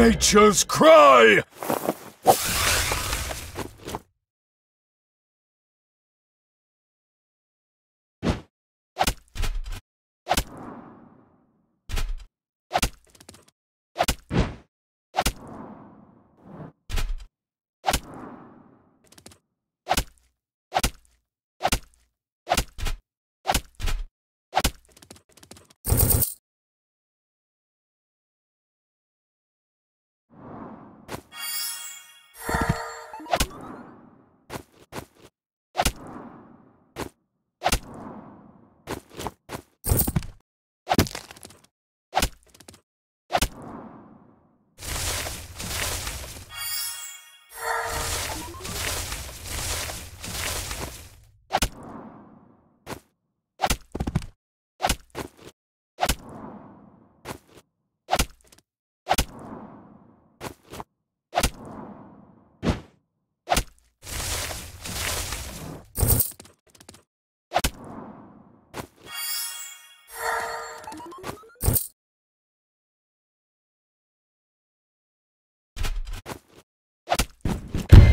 Nature's cry!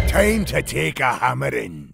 Time to take a hammering.